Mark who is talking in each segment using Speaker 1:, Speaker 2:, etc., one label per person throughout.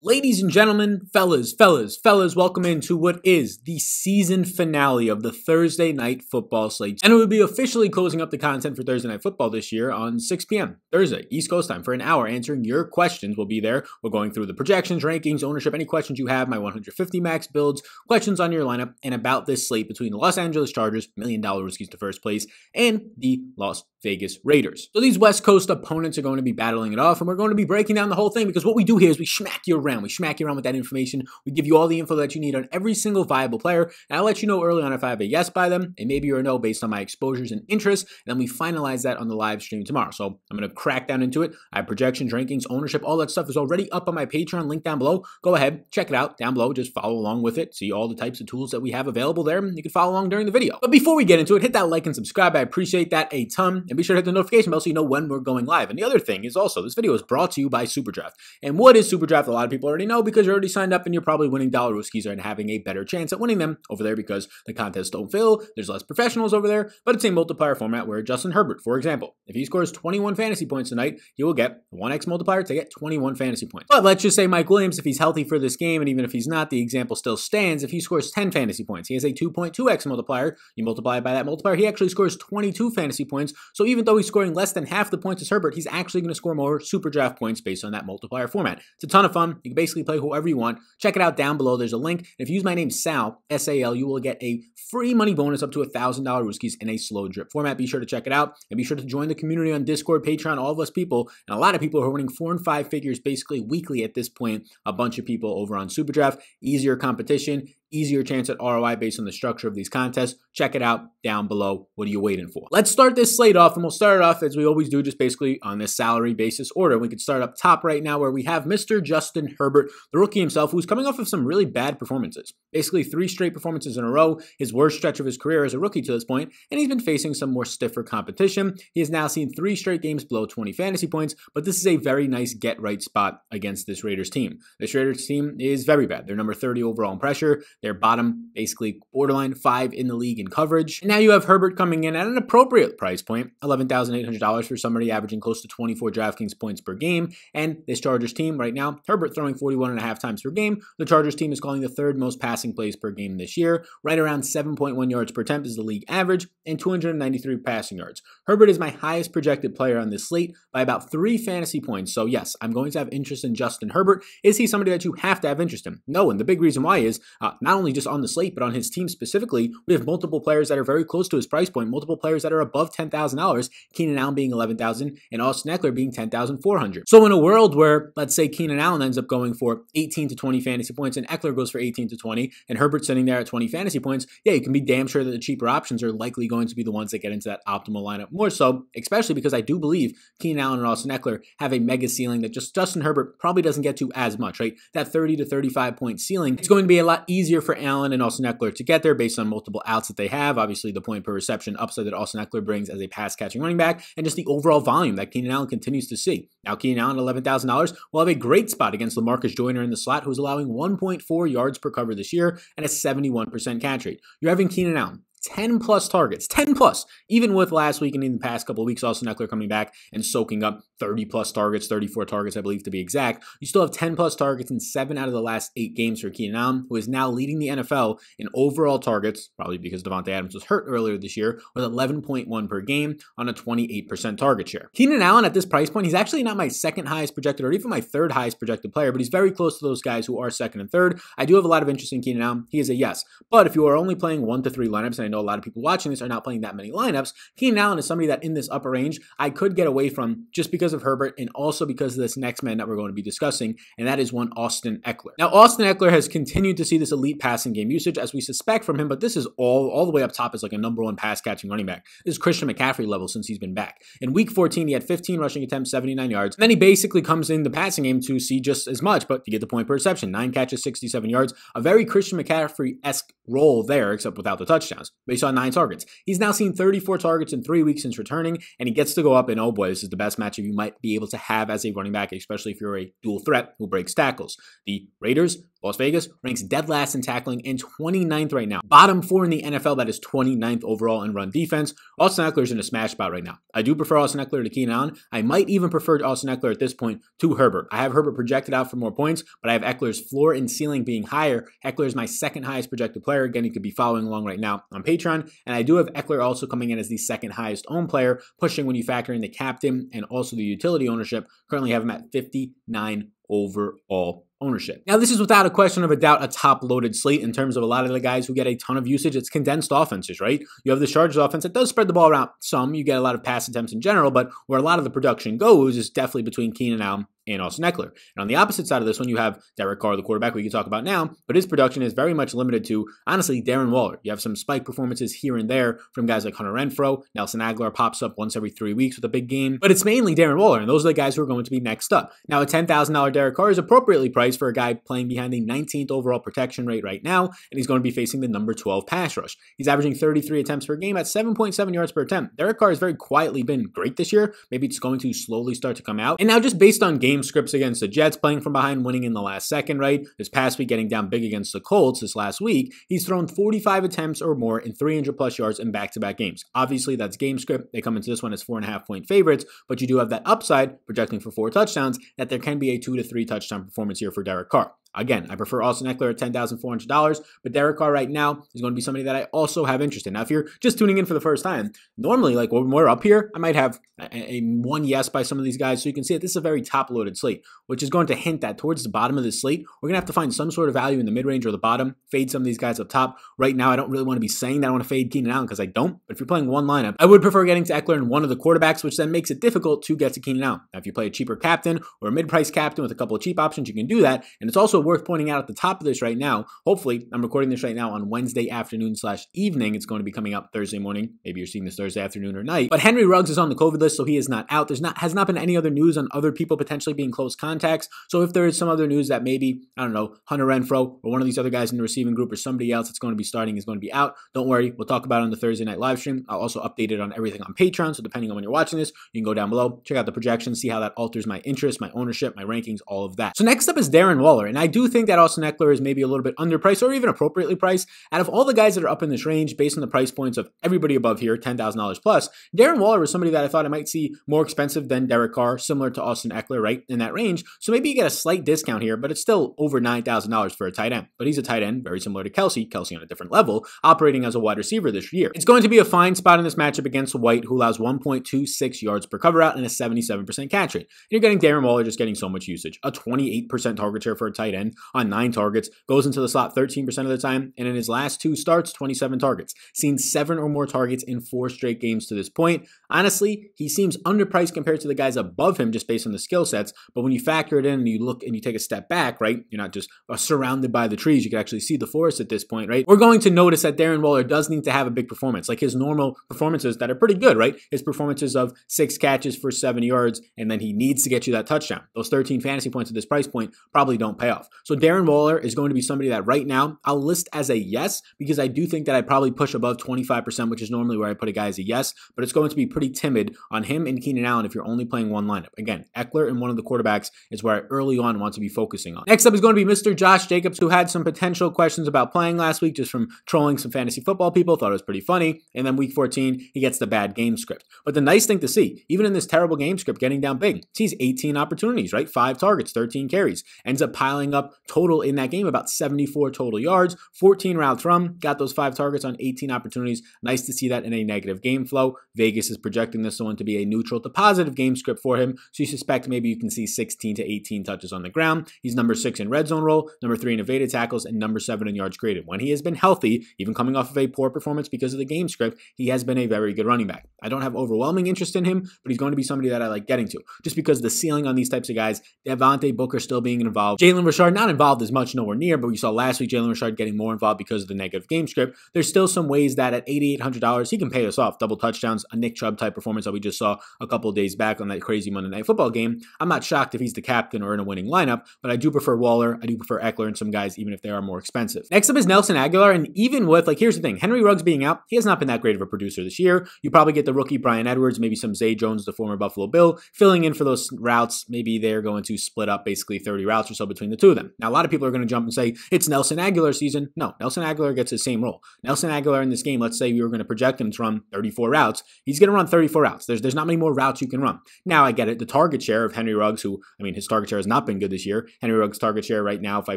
Speaker 1: Ladies and gentlemen, fellas, fellas, fellas, welcome into what is the season finale of the Thursday night football slate. And it will be officially closing up the content for Thursday night football this year on 6 p.m. Thursday, East Coast time, for an hour answering your questions. We'll be there. We're going through the projections, rankings, ownership, any questions you have, my 150 max builds, questions on your lineup, and about this slate between the Los Angeles Chargers, million dollar rookies to first place, and the Las Vegas Raiders. So these West Coast opponents are going to be battling it off, and we're going to be breaking down the whole thing because what we do here is we smack you around. We smack you around with that information. We give you all the info that you need on every single viable player, and I'll let you know early on if I have a yes by them, and maybe you're a no based on my exposures and interests. And then we finalize that on the live stream tomorrow. So I'm going to crack down into it. I have projections, rankings, ownership, all that stuff is already up on my Patreon link down below. Go ahead, check it out down below. Just follow along with it. See all the types of tools that we have available there. You can follow along during the video. But before we get into it, hit that like and subscribe. I appreciate that a ton. And be sure to hit the notification bell so you know when we're going live. And the other thing is also, this video is brought to you by Superdraft. And what is Superdraft? A lot of people already know because you're already signed up and you're probably winning dollar rooskies and having a better chance at winning them over there because the contests don't fill. There's less professionals over there, but it's a multiplier format where Justin Herbert, for example, if he scores 21 fantasy points tonight, he will get 1x multiplier to get 21 fantasy points. But let's just say Mike Williams, if he's healthy for this game, and even if he's not, the example still stands. If he scores 10 fantasy points, he has a 2.2x multiplier. You multiply by that multiplier, he actually scores 22 fantasy points. So even though he's scoring less than half the points as Herbert, he's actually going to score more super draft points based on that multiplier format. It's a ton of fun. You can basically play whoever you want. Check it out down below. There's a link. If you use my name Sal, S A L, you will get a free money bonus up to $1,000 rooskies in a slow drip format. Be sure to check it out and be sure to join the community on Discord, Patreon, all of us people. And a lot of people are winning four and five figures basically weekly at this point. A bunch of people over on Superdraft. Easier competition easier chance at ROI based on the structure of these contests. Check it out down below. What are you waiting for? Let's start this slate off, and we'll start it off as we always do, just basically on this salary basis order. We could start up top right now where we have Mr. Justin Herbert, the rookie himself, who's coming off of some really bad performances. Basically, three straight performances in a row, his worst stretch of his career as a rookie to this point, and he's been facing some more stiffer competition. He has now seen three straight games below 20 fantasy points, but this is a very nice get right spot against this Raiders team. This Raiders team is very bad. They're number 30 overall in pressure. They're bottom, basically borderline five in the league in coverage. And now you have Herbert coming in at an appropriate price point, $11,800 for somebody averaging close to 24 DraftKings points per game. And this Chargers team right now, Herbert throwing 41 and a half times per game. The Chargers team is calling the third most passing plays per game this year. Right around 7.1 yards per attempt is the league average and 293 passing yards. Herbert is my highest projected player on this slate by about three fantasy points. So yes, I'm going to have interest in Justin Herbert. Is he somebody that you have to have interest in? No, and the big reason why is uh, not only just on the slate, but on his team specifically, we have multiple players that are very close to his price point, multiple players that are above $10,000, Keenan Allen being 11000 and Austin Ekeler being 10400 So in a world where, let's say, Keenan Allen ends up going for 18 to 20 fantasy points and Ekeler goes for 18 to 20 and Herbert sitting there at 20 fantasy points, yeah, you can be damn sure that the cheaper options are likely going to be the ones that get into that optimal lineup more so, especially because I do believe Keenan Allen and Austin Ekeler have a mega ceiling that just Justin Herbert probably doesn't get to as much, right? That 30 to 35 point ceiling, it's going to be a lot easier for Allen and Austin Ekeler to get there based on multiple outs that they have. Obviously, the point per reception upside that Austin Ekeler brings as a pass catching running back, and just the overall volume that Keenan Allen continues to see. Now, Keenan Allen $11,000 will have a great spot against Lamarcus Joyner in the slot, who's allowing 1.4 yards per cover this year and a 71% catch rate. You're having Keenan Allen 10 plus targets, 10 plus, even with last week and in the past couple of weeks, Austin Ekeler coming back and soaking up 30 plus targets, 34 targets, I believe to be exact. You still have 10 plus targets in seven out of the last eight games for Keenan Allen, who is now leading the NFL in overall targets, probably because Davante Adams was hurt earlier this year, with 11.1 per game on a 28% target share. Keenan Allen at this price point, he's actually not my second highest projected or even my third highest projected player, but he's very close to those guys who are second and third. I do have a lot of interest in Keenan Allen. He is a yes. But if you are only playing one to three lineups, and I know a lot of people watching this are not playing that many lineups, Keenan Allen is somebody that in this upper range I could get away from just because of Herbert and also because of this next man that we're going to be discussing, and that is one Austin Ekeler. Now, Austin Ekeler has continued to see this elite passing game usage as we suspect from him, but this is all all the way up top as like a number one pass catching running back. This is Christian McCaffrey level since he's been back. In week 14, he had 15 rushing attempts, 79 yards. And then he basically comes in the passing game to see just as much, but to get the point per reception, nine catches, 67 yards. A very Christian McCaffrey esque role there, except without the touchdowns. He saw nine targets. He's now seen 34 targets in three weeks since returning, and he gets to go up. And oh boy, this is the best matchup you might be able to have as a running back, especially if you're a dual threat who breaks tackles. The Raiders Las Vegas ranks dead last in tackling and 29th right now. Bottom four in the NFL, that is 29th overall in run defense. Austin Ekeler is in a smash spot right now. I do prefer Austin Ekeler to Keenan Allen. I might even prefer Austin Ekeler at this point to Herbert. I have Herbert projected out for more points, but I have Ekeler's floor and ceiling being higher. Ekeler is my second highest projected player. Again, you could be following along right now on Patreon. And I do have Ekeler also coming in as the second highest owned player, pushing when you factor in the captain and also the utility ownership. Currently have him at 59 overall ownership. Now, this is without a question of a doubt a top loaded slate in terms of a lot of the guys who get a ton of usage. It's condensed offenses, right? You have the Chargers offense that does spread the ball around some. You get a lot of pass attempts in general, but where a lot of the production goes is definitely between Keenan Allen and Austin Ekeler. And on the opposite side of this one, you have Derek Carr, the quarterback we can talk about now, but his production is very much limited to, honestly, Darren Waller. You have some spike performances here and there from guys like Hunter Renfrow. Nelson Agholor pops up once every three weeks with a big game, but it's mainly Darren Waller, and those are the guys who are going to be next up. Now, a $10,000 Derek Carr is appropriately priced for a guy playing behind the 19th overall protection rate right now, and he's going to be facing the number 12 pass rush. He's averaging 33 attempts per game at 7.7 yards per attempt. Derek Carr has very quietly been great this year. Maybe it's going to slowly start to come out. And now, just based on game scripts against the Jets playing from behind, winning in the last second, right? This past week, getting down big against the Colts this last week, he's thrown 45 attempts or more in 300 plus yards in back to back games. Obviously, that's game script. They come into this one as four and a half point favorites, but you do have that upside, projecting for four touchdowns, that there can be a two to three touchdown performance here for Derek Carr. Again, I prefer Austin Ekeler at $10,400, but Derek Carr right now is going to be somebody that I also have interest in. Now, if you're just tuning in for the first time, normally, like when we're up here, I might have a, a one yes by some of these guys. So you can see that this is a very top loaded slate, which is going to hint that towards the bottom of the slate, we're going to have to find some sort of value in the mid range or the bottom, fade some of these guys up top. Right now, I don't really want to be saying that I want to fade Keenan Allen because I don't. But if you're playing one lineup, I would prefer getting to Ekeler and one of the quarterbacks, which then makes it difficult to get to Keenan Allen. Now, if you play a cheaper captain or a mid price captain with a couple of cheap options, you can do that. And it's also worth pointing out at the top of this right now. Hopefully, I'm recording this right now on Wednesday afternoon slash evening. It's going to be coming up Thursday morning. Maybe you're seeing this Thursday afternoon or night. But Henry Ruggs is on the COVID list, so he is not out. There's not has not been any other news on other people potentially being close contacts. So if there is some other news that maybe I don't know Hunter Renfrow or one of these other guys in the receiving group or somebody else that's going to be starting is going to be out, don't worry. We'll talk about it on the Thursday night live stream. I'll also update it on everything on Patreon. So depending on when you're watching this, you can go down below, check out the projections, see how that alters my interest, my ownership, my rankings, all of that. So next up is Darren Waller, and I do think that Austin Ekeler is maybe a little bit underpriced or even appropriately priced. Out of all the guys that are up in this range, based on the price points of everybody above here, $10,000 plus, Darren Waller was somebody that I thought I might see more expensive than Derek Carr, similar to Austin Ekeler, right, in that range. So maybe you get a slight discount here, but it's still over $9,000 for a tight end. But he's a tight end, very similar to Kelce, Kelce on a different level, operating as a wide receiver this year. It's going to be a fine spot in this matchup against White, who allows 1.26 yards per cover out and a 77% catch rate. And you're getting Darren Waller just getting so much usage. A 28% target share for a tight end on nine targets, goes into the slot 13% of the time, and in his last two starts, 27 targets. Seen seven or more targets in four straight games to this point. Honestly, he seems underpriced compared to the guys above him just based on the skill sets. But when you factor it in and you look and you take a step back, right, you're not just uh, surrounded by the trees. You can actually see the forest at this point, right? We're going to notice that Darren Waller does need to have a big performance, like his normal performances that are pretty good, right? His performances of six catches for seven yards, and then he needs to get you that touchdown. Those 13 fantasy points at this price point probably don't pay off. So Darren Waller is going to be somebody that right now I'll list as a yes because I do think that I probably push above 25%, which is normally where I put a guy as a yes, but it's going to be pretty timid on him and Keenan Allen if you're only playing one lineup. Again, Ekeler and one of the quarterbacks is where I early on want to be focusing on. Next up is going to be Mr. Josh Jacobs, who had some potential questions about playing last week just from trolling some fantasy football people, thought it was pretty funny. And then week 14, he gets the bad game script. But the nice thing to see, even in this terrible game script, getting down big, sees 18 opportunities, right? Five targets, 13 carries, ends up piling up total in that game about 74 total yards, 14 routes from, got those five targets on 18 opportunities. Nice to see that in a negative game flow. Vegas is projecting this one to be a neutral to positive game script for him. So you suspect maybe you can see 16 to 18 touches on the ground. He's number six in red zone role, number three in evaded tackles, and number seven in yards created. When he has been healthy, even coming off of a poor performance because of the game script, he has been a very good running back. I don't have overwhelming interest in him, but he's going to be somebody that I like getting to just because the ceiling on these types of guys, Devontae Booker still being involved, Jalen Richard not involved as much, nowhere near, but we saw last week Jalen Richard getting more involved because of the negative game script. There's still some ways that at $8,800, he can pay us off. Double touchdowns, a Nick Chubb type performance that we just saw a couple days back on that crazy Monday Night Football game. I'm not shocked if he's the captain or in a winning lineup, but I do prefer Waller. I do prefer Ekeler and some guys, even if they are more expensive. Next up is Nelson Agholor, and even with, like, here's the thing Henry Ruggs being out, he has not been that great of a producer this year. You probably get the rookie Bryan Edwards, maybe some Zay Jones, the former Buffalo Bill, filling in for those routes. Maybe they're going to split up basically 30 routes or so between the two of them. Them. Now, a lot of people are going to jump and say, it's Nelson Agholor season. No, Nelson Agholor gets the same role. Nelson Agholor in this game, let's say we were going to project him to run 34 routes. He's going to run 34 routes. There's, there's not many more routes you can run. Now, I get it. The target share of Henry Ruggs, who, I mean, his target share has not been good this year. Henry Ruggs' target share right now, if I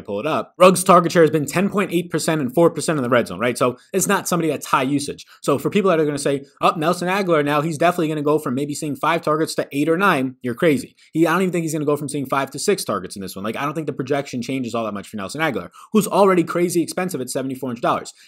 Speaker 1: pull it up, Ruggs' target share has been 10.8% and 4% in the red zone, right? So it's not somebody that's high usage. So for people that are going to say, oh, Nelson Agholor now, he's definitely going to go from maybe seeing five targets to eight or nine, you're crazy. He, I don't even think he's going to go from seeing five to six targets in this one. Like, I don't think the projection changes all that much for Nelson Agholor, who's already crazy expensive at $7,400.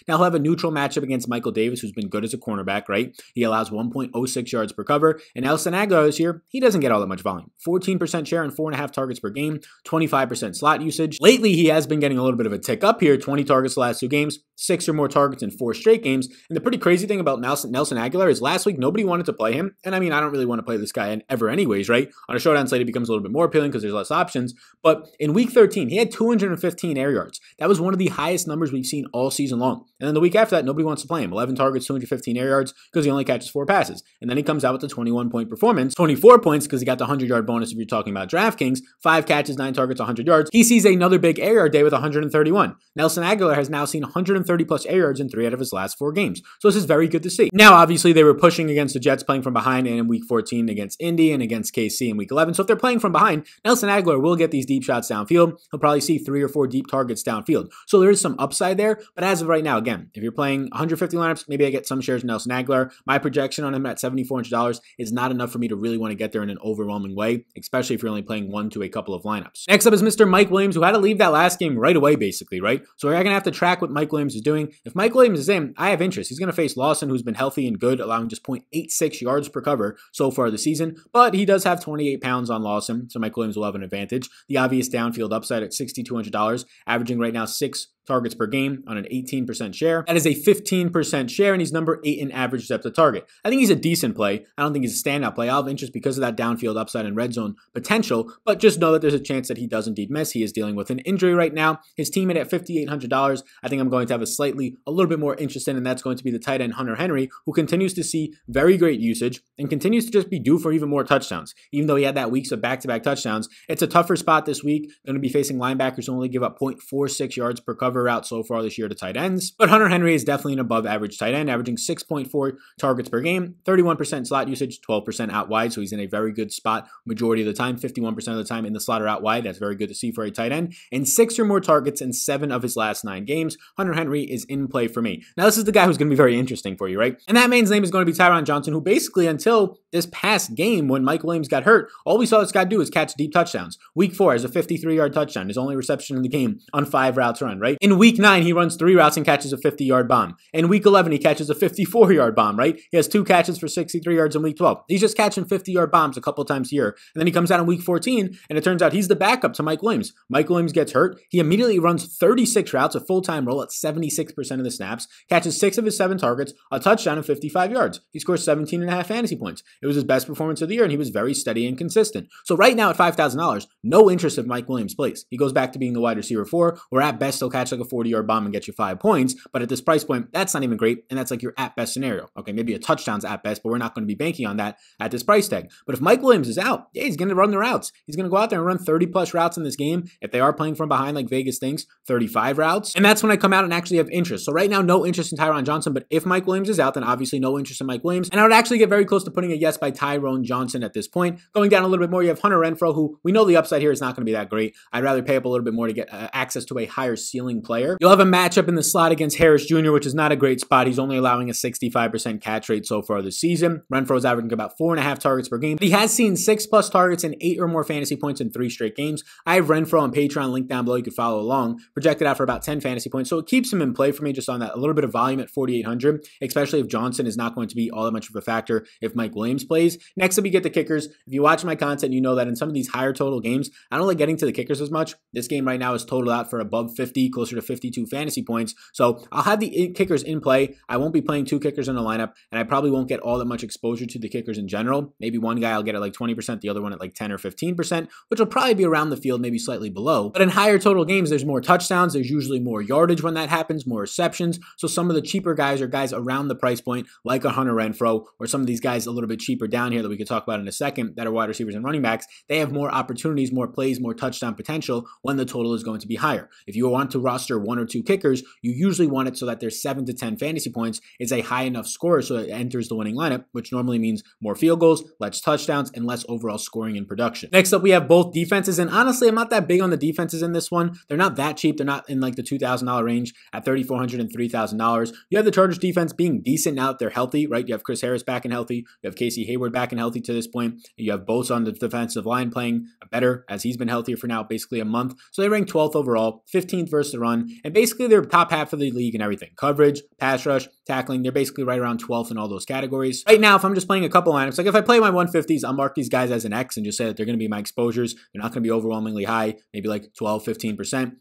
Speaker 1: Now, he'll have a neutral matchup against Michael Davis, who's been good as a cornerback, right? He allows 1.06 yards per cover. And Nelson Agholor this year, he doesn't get all that much volume. 14% share and four and a half targets per game, 25% slot usage. Lately, he has been getting a little bit of a tick up here 20 targets the last two games, six or more targets in four straight games. And the pretty crazy thing about Nelson, Nelson Agholor is last week, nobody wanted to play him. And I mean, I don't really want to play this guy ever, anyways, right? On a showdown slate, it becomes a little bit more appealing because there's less options. But in week 13, he had 215 air yards. That was one of the highest numbers we've seen all season long. And then the week after that, nobody wants to play him. 11 targets, 215 air yards because he only catches four passes. And then he comes out with a 21 point performance, 24 points because he got the 100 yard bonus if you're talking about DraftKings, five catches, nine targets, 100 yards. He sees another big air yard day with 131. Nelson Agholor has now seen 130 plus air yards in three out of his last four games. So this is very good to see. Now, obviously, they were pushing against the Jets playing from behind and in week 14 against Indy and against KC in week 11. So if they're playing from behind, Nelson Agholor will get these deep shots downfield. He'll probably see three or four deep targets downfield. So there is some upside there. But as of right now, again, if you're playing 150 lineups, maybe I get some shares of Nelson Agholor. My projection on him at $7,400 is not enough for me to really want to get there in an overwhelming way, especially if you're only playing one to a couple of lineups. Next up is Mr. Mike Williams, who had to leave that last game right away, basically, right? So we're going to have to track what Mike Williams is doing. If Mike Williams is in, I have interest. He's going to face Lawson, who's been healthy and good, allowing just 0.86 yards per cover so far this season, but he does have 28 pounds on Lawson, so Mike Williams will have an advantage. The obvious downfield upside at $6,200, averaging right now six targets per game on an 18% share. That is a 15% share, and he's number eight in average depth of target. I think he's a decent play. I don't think he's a standout play. I'll have interest because of that downfield upside and red zone potential, but just know that there's a chance that he does indeed miss. He is dealing with an injury right now. His teammate at $5,800, I think I'm going to have a slightly, a little bit more interest in, and that's going to be the tight end Hunter Henry, who continues to see very great usage and continues to just be due for even more touchdowns. Even though he had that weeks of back to back touchdowns, it's a tougher spot this week. Going to be facing linebackers who only give up 0.46 yards per cover cover out so far this year to tight ends. But Hunter Henry is definitely an above average tight end, averaging 6.4 targets per game, 31% slot usage, 12% out wide. So he's in a very good spot majority of the time, 51% of the time in the slot or out wide. That's very good to see for a tight end. And six or more targets in seven of his last nine games. Hunter Henry is in play for me. Now, this is the guy who's going to be very interesting for you, right? And that man's name is going to be Tyron Johnson, who basically until this past game when Mike Williams got hurt, all we saw this guy do is catch deep touchdowns. Week four has a 53 yard touchdown, his only reception in the game on five routes run, right? In week nine, he runs three routes and catches a 50 yard bomb. In week 11, he catches a 54 yard bomb, right? He has two catches for 63 yards in week 12. He's just catching 50 yard bombs a couple times a year. And then he comes out in week 14, and it turns out he's the backup to Mike Williams. Mike Williams gets hurt. He immediately runs 36 routes, a full time role at 76% of the snaps, catches six of his seven targets, a touchdown, and 55 yards. He scores 17 and a half fantasy points. It was his best performance of the year, and he was very steady and consistent. So right now at $5,000, no interest if Mike Williams plays. He goes back to being the wide receiver four, or at best he'll catch a 40 yard bomb and get you five points. But at this price point, that's not even great. And that's like your at best scenario. Okay, maybe a touchdown's at best, but we're not going to be banking on that at this price tag. But if Mike Williams is out, yeah, he's going to run the routes. He's going to go out there and run 30 plus routes in this game. If they are playing from behind like Vegas thinks, 35 routes. And that's when I come out and actually have interest. So right now, no interest in Tyron Johnson. But if Mike Williams is out, then obviously no interest in Mike Williams. And I would actually get very close to putting a yes by Tyron Johnson at this point. Going down a little bit more, you have Hunter Renfrow, who we know the upside here is not going to be that great. I'd rather pay up a little bit more to get uh, access to a higher ceiling player. You'll have a matchup in the slot against Harris Jr., which is not a great spot. He's only allowing a 65% catch rate so far this season. Renfrow's averaging about four and a half targets per game. But he has seen six plus targets and eight or more fantasy points in three straight games. I have Renfrow on Patreon, link down below. You could follow along. Projected out for about 10 fantasy points. So it keeps him in play for me just on that a little bit of volume at 4,800, especially if Johnson is not going to be all that much of a factor if Mike Williams plays. Next up, we get the kickers. If you watch my content, you know that in some of these higher total games, I don't like getting to the kickers as much. This game right now is totaled out for above 50, closer closer to 52 fantasy points. So I'll have the kickers in play. I won't be playing two kickers in the lineup, and I probably won't get all that much exposure to the kickers in general. Maybe one guy I'll get at like 20%, the other one at like 10 or 15%, which will probably be around the field, maybe slightly below. But in higher total games, there's more touchdowns. There's usually more yardage when that happens, more receptions. So some of the cheaper guys are guys around the price point, like a Hunter Renfrow, or some of these guys a little bit cheaper down here that we could talk about in a second that are wide receivers and running backs. They have more opportunities, more plays, more touchdown potential when the total is going to be higher. If you want to roster one or two kickers, you usually want it so that there's seven to 10 fantasy points is a high enough score so it enters the winning lineup, which normally means more field goals, less touchdowns, and less overall scoring and production. Next up, we have both defenses. And honestly, I'm not that big on the defenses in this one. They're not that cheap. They're not in like the $2,000 range at $3,400 and $3,000. You have the Chargers defense being decent now that they're healthy, right? You have Chris Harris back and healthy. You have Casey Hayward back and healthy to this point. You have both on the defensive line playing better as he's been healthier for now basically a month. So they rank 12th overall, 15th versus the run, and basically they're top half of the league and everything. Coverage, pass rush, tackling, they're basically right around 12th in all those categories. Right now, if I'm just playing a couple lineups, like if I play my 150s, I'll mark these guys as an X and just say that they're going to be my exposures. They're not going to be overwhelmingly high, maybe like 12, 15%.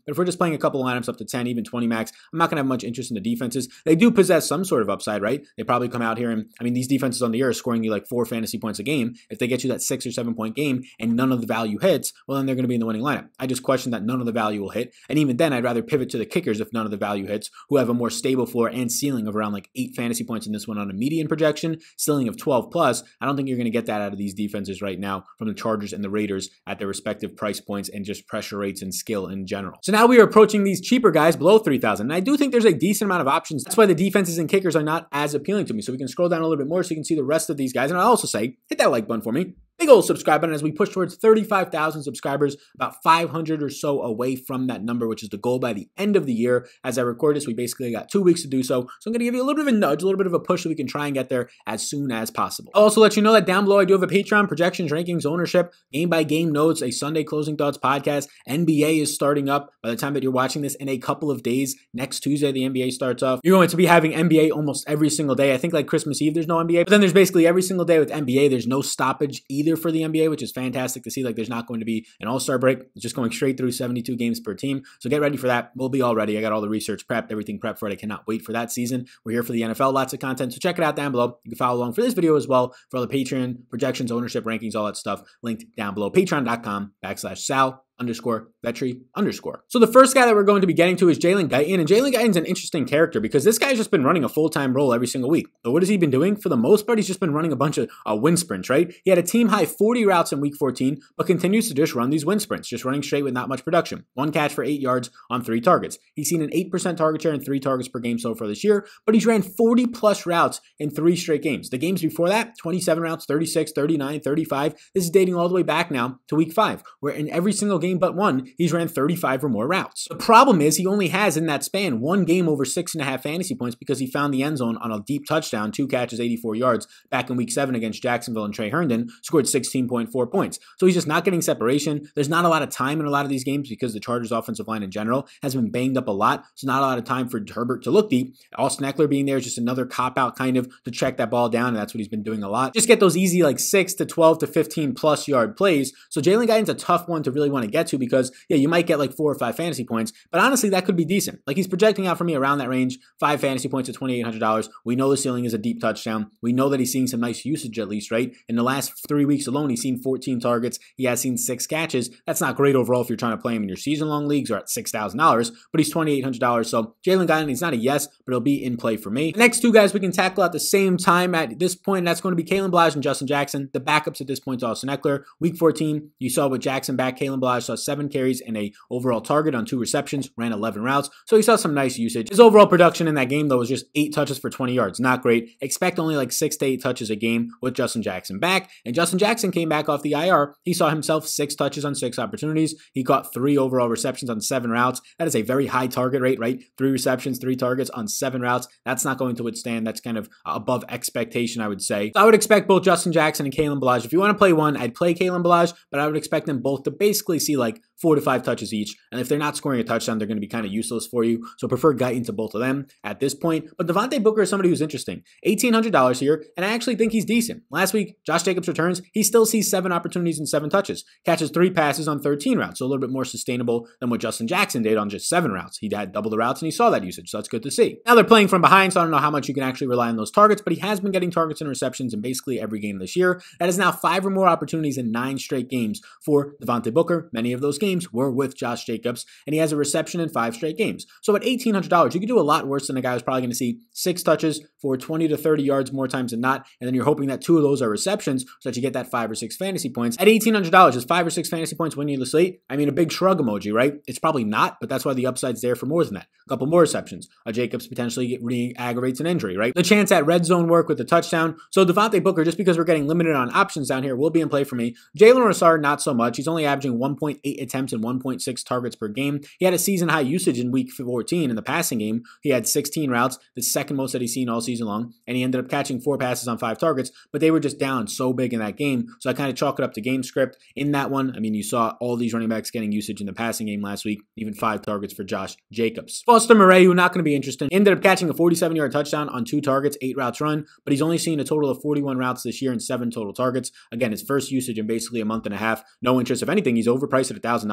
Speaker 1: But if we're just playing a couple lineups up to 10, even 20 max, I'm not going to have much interest in the defenses. They do possess some sort of upside, right? They probably come out here and, I mean, these defenses on the year are scoring you like four fantasy points a game. If they get you that six or seven point game and none of the value hits, well, then they're going to be in the winning lineup. I just question that none of the value will hit. And even then, I'd rather pivot to the kickers if none of the value hits, who have a more stable floor and ceiling of around like eight fantasy points in this one on a median projection, ceiling of 12 plus. I don't think you're going to get that out of these defenses right now from the Chargers and the Raiders at their respective price points and just pressure rates and skill in general. So now we are approaching these cheaper guys below 3,000. And I do think there's a decent amount of options. That's why the defenses and kickers are not as appealing to me. So we can scroll down a little bit more so you can see the rest of these guys. And I'll also say, hit that like button for me big old subscribe button as we push towards 35,000 subscribers, about 500 or so away from that number, which is the goal by the end of the year. As I record this, we basically got two weeks to do so. So I'm going to give you a little bit of a nudge, a little bit of a push so we can try and get there as soon as possible. I'll also let you know that down below I do have a Patreon, projections, rankings, ownership, game by game notes, a Sunday closing thoughts podcast. NBA is starting up by the time that you're watching this in a couple of days. Next Tuesday, the NBA starts off. You're going to be having NBA almost every single day. I think like Christmas Eve, there's no NBA, but then there's basically every single day with NBA. There's no stoppage either for the NBA, which is fantastic to see. Like there's not going to be an all star break. It's just going straight through 72 games per team. So get ready for that. We'll be all ready. I got all the research prepped, everything prepped for it. I cannot wait for that season. We're here for the NFL, lots of content. So check it out down below. You can follow along for this video as well for all the Patreon projections, ownership rankings, all that stuff linked down below. Patreon.com backslash Sal underscore Vetri underscore. So the first guy that we're going to be getting to is Jalen Guyton, and Jalen Guyton's an interesting character because this guy's just been running a full-time role every single week. But what has he been doing? For the most part, he's just been running a bunch of uh, wind sprints, right? He had a team high 40 routes in week 14, but continues to just run these wind sprints, just running straight with not much production. One catch for eight yards on three targets. He's seen an 8% target share and three targets per game so far this year, but he's ran 40 plus routes in three straight games. The games before that, 27 routes, 36, 39, 35. This is dating all the way back now to week five, where in every single game but one, he's ran 35 or more routes. The problem is he only has in that span one game over six and a half fantasy points because he found the end zone on a deep touchdown, two catches, 84 yards back in week seven against Jacksonville and Tre Herndon, scored 16.4 points. So he's just not getting separation. There's not a lot of time in a lot of these games because the Chargers offensive line in general has been banged up a lot. So not a lot of time for Herbert to look deep. Austin Ekeler being there is just another cop out kind of to check that ball down. And that's what he's been doing a lot. Just get those easy like six to 12 to 15 plus yard plays. So Jalen Guyton's a tough one to really want to get to because yeah, you might get like four or five fantasy points, but honestly, that could be decent. Like he's projecting out for me around that range, five fantasy points at $2,800. We know the ceiling is a deep touchdown. We know that he's seeing some nice usage at least, right? In the last three weeks alone, he's seen 14 targets. He has seen six catches. That's not great overall if you're trying to play him in your season long leagues or at $6,000, but he's $2,800. So Jalen Guyton, he's not a yes, but he'll be in play for me. The next two guys we can tackle at the same time at this point, that's going to be Kalen Ballage and Justin Jackson. The backups at this point to Austin Ekeler. Week 14, you saw with Jackson back, Kalen Saw seven carries and a overall target on two receptions, ran 11 routes, so he saw some nice usage. His overall production in that game, though, was just eight touches for 20 yards. Not great. Expect only like six to eight touches a game with Justin Jackson back. And Justin Jackson came back off the IR. He saw himself six touches on six opportunities. He caught three overall receptions on seven routes. That is a very high target rate, right? Three receptions, three targets on seven routes. That's not going to withstand. That's kind of above expectation, I would say. So I would expect both Justin Jackson and Kalen Ballage. If you want to play one, I'd play Kalen Ballage, but I would expect them both to basically see like four to five touches each. And if they're not scoring a touchdown, they're going to be kind of useless for you. So prefer Guyton to both of them at this point. But Devontae Booker is somebody who's interesting. $1,800 here, and I actually think he's decent. Last week, Josh Jacobs returns. He still sees seven opportunities and seven touches, catches three passes on 13 routes, so a little bit more sustainable than what Justin Jackson did on just seven routes. He had double the routes and he saw that usage, so that's good to see. Now they're playing from behind, so I don't know how much you can actually rely on those targets, but he has been getting targets and receptions in basically every game this year. That is now five or more opportunities in nine straight games for Devontae Booker. Many of those games were with Josh Jacobs, and he has a reception in five straight games. So at $1,800, you could do a lot worse than a guy who's probably going to see six touches for 20 to 30 yards more times than not, and then you're hoping that two of those are receptions so that you get that five or six fantasy points. At $1,800, is five or six fantasy points winning the slate? I mean, a big shrug emoji, right? It's probably not, but that's why the upside's there for more than that. A couple more receptions. A Jacobs potentially re-aggravates an injury, right? The chance at red zone work with the touchdown. So Devontae Booker, just because we're getting limited on options down here, will be in play for me. Jalen Richard, not so much. He's only averaging 1.8 attempts and 1.6 targets per game. He had a season high usage in week 14 in the passing game. He had 16 routes, the second most that he's seen all season long, and he ended up catching four passes on five targets, but they were just down so big in that game. So I kind of chalk it up to game script in that one. I mean, you saw all these running backs getting usage in the passing game last week, even five targets for Josh Jacobs. Foster Moreau, who not going to be interested, ended up catching a 47 yard touchdown on two targets, eight routes run, but he's only seen a total of 41 routes this year and seven total targets. Again, his first usage in basically a month and a half. No interest. If anything, he's overpriced at a $1,000.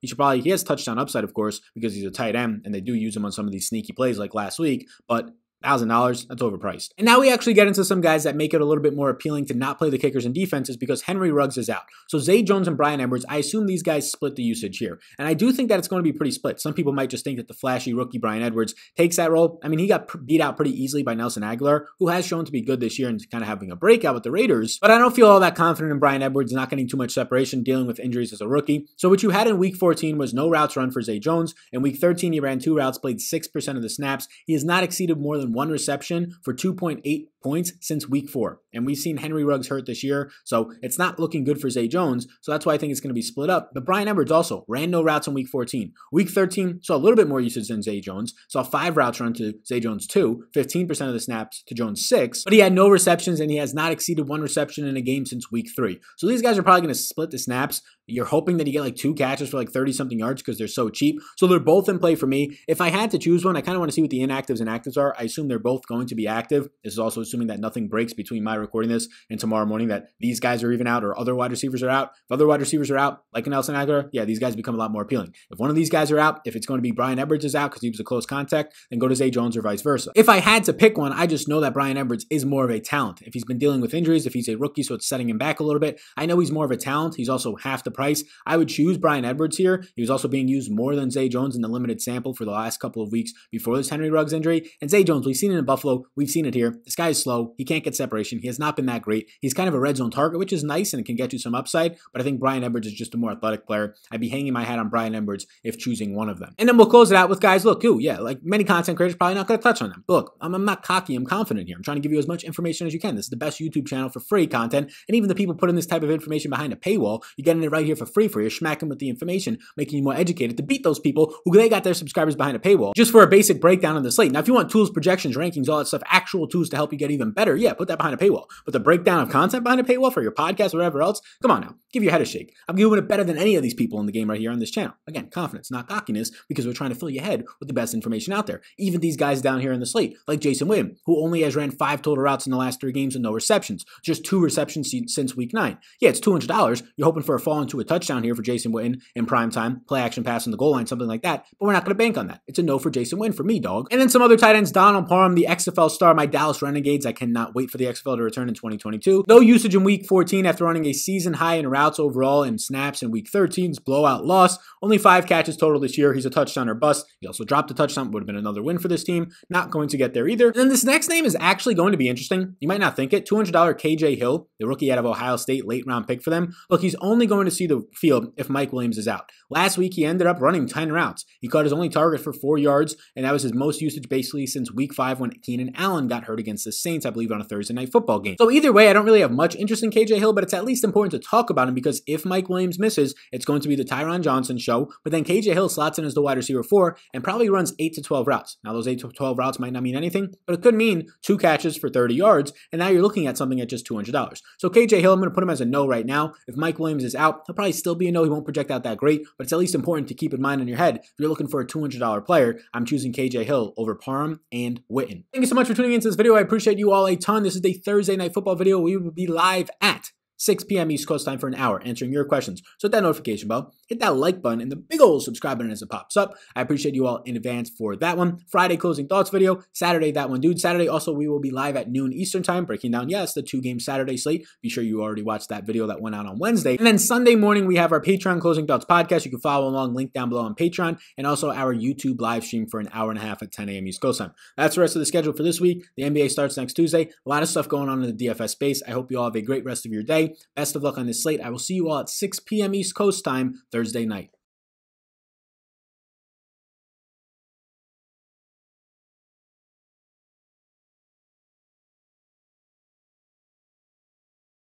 Speaker 1: He should probably, he has touchdown upside, of course, because he's a tight end and they do use him on some of these sneaky plays like last week, but thousand dollars that's overpriced. And now we actually get into some guys that make it a little bit more appealing to not play the kickers and defenses because henry ruggs is out. So zay jones and bryan edwards i assume these guys split the usage here. And i do think that it's going to be pretty split. Some people might just think that the flashy rookie bryan edwards takes that role. I mean he got beat out pretty easily by nelson agholor who has shown to be good this year and kind of having a breakout with the raiders. But i don't feel all that confident in bryan edwards not getting too much separation dealing with injuries as a rookie. So what you had in week 14 was no routes run for zay jones. In week 13 he ran two routes played 6% of the snaps. He has not exceeded more than one reception for 2.8 points since week four. And we've seen Henry Ruggs hurt this year, so it's not looking good for Zay Jones. So that's why I think it's going to be split up. But Bryan Edwards also ran no routes in week 14. Week 13 saw a little bit more usage than Zay Jones, saw five routes run to Zay Jones two, 15% of the snaps to Jones six, but he had no receptions and he has not exceeded one reception in a game since week three. So these guys are probably going to split the snaps. You're hoping that you get like two catches for like 30 something yards because they're so cheap. So they're both in play for me. If I had to choose one, I kind of want to see what the inactives and actives are. I assume they're both going to be active. This is also assuming that nothing breaks between my recording this and tomorrow morning that these guys are even out or other wide receivers are out. If other wide receivers are out, like an Nelson Agholor, yeah, these guys become a lot more appealing. If one of these guys are out, if it's going to be Bryan Edwards is out because he was a close contact, then go to Zay Jones or vice versa. If I had to pick one, I just know that Bryan Edwards is more of a talent. If he's been dealing with injuries, if he's a rookie, so it's setting him back a little bit, I know he's more of a talent. He's also half the price. I would choose Bryan Edwards here. He was also being used more than Zay Jones in the limited sample for the last couple of weeks before this Henry Ruggs injury. And Zay Jones, we've seen it in Buffalo. We've seen it here. This guy is slow. He can't get separation. He has not been that great. He's kind of a red zone target, which is nice and it can get you some upside. But I think Bryan Edwards is just a more athletic player. I'd be hanging my hat on Bryan Edwards if choosing one of them. And then we'll close it out with guys. Look, who? yeah, like many content creators probably not going to touch on them. Look, I'm, I'm not cocky. I'm confident here. I'm trying to give you as much information as you can. This is the best YouTube channel for free content. And even the people putting this type of information behind a paywall, you're getting it right here for free for you. Smacking with the information making you more educated to beat those people who they got their subscribers behind a paywall. Just for a basic breakdown of the slate. Now, if you want tools, projections, rankings, all that stuff, actual tools to help you get even better, yeah, put that behind a paywall. But the breakdown of content behind a paywall for your podcast or whatever else, come on now, give your head a shake. I'm doing it better than any of these people in the game right here on this channel. Again, confidence, not cockiness, because we're trying to fill your head with the best information out there. Even these guys down here in the slate, like Jason Witten, who only has ran five total routes in the last three games and no receptions, just two receptions since week nine. Yeah, it's $200. You're hoping for a fall into a touchdown here for Jason Witten in prime time, play action pass on the goal line, something like that. But we're not going to bank on that. It's a no for Jason Witten for me, dog. And then some other tight ends, Donald Parham, the XFL star, my Dallas Renegades. I cannot wait for the XFL to return in 2022. No usage in week 14 after running a season high in routes overall and snaps in week 13's blowout loss. Only five catches total this year. He's a touchdown or bust. He also dropped a touchdown. Would have been another win for this team. Not going to get there either. And then this next name is actually going to be interesting. You might not think it. $200 KJ Hill, the rookie out of Ohio State, late round pick for them. Look, he's only going to see the field if Mike Williams is out. Last week, he ended up running 10 routes. He caught his only target for four yards, and that was his most usage basically since week 5 when Keenan Allen got hurt against the Saints, I believe, on a Thursday night football game. So either way, I don't really have much interest in KJ Hill, but it's at least important to talk about him because if Mike Williams misses, it's going to be the Tyron Johnson show. But then KJ Hill slots in as the wide receiver four and probably runs 8 to 12 routes. Now, those 8 to 12 routes might not mean anything, but it could mean two catches for 30 yards, and now you're looking at something at just $200. So KJ Hill, I'm going to put him as a no right now. If Mike Williams is out, he'll probably still be a no. He won't project out that great, but it's at least important to keep in mind in your head. If you're looking for a $200 player, I'm choosing KJ Hill over Parham Witten. Thank you so much for tuning into this video. I appreciate you all a ton. This is the Thursday night football video. We will be live at 6 p.m. East Coast time for an hour answering your questions. So hit that notification bell, hit that like button, and the big old subscribe button as it pops up. I appreciate you all in advance for that one. Friday closing thoughts video. Saturday, that one, dude. Saturday, also, we will be live at noon Eastern time, breaking down, yes, the two game Saturday slate. Be sure you already watched that video that went out on Wednesday. And then Sunday morning, we have our Patreon closing thoughts podcast. You can follow along, link down below on Patreon, and also our YouTube live stream for an hour and a half at 10 a.m. East Coast time. That's the rest of the schedule for this week. The NBA starts next Tuesday. A lot of stuff going on in the DFS space. I hope you all have a great rest of your day. Best of luck on this slate. I will see you all at 6 p.m. East Coast time Thursday night.